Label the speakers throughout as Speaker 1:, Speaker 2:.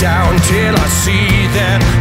Speaker 1: down till I see that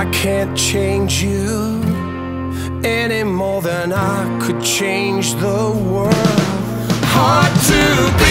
Speaker 1: I can't change you any more than I could change the world. Hard to be.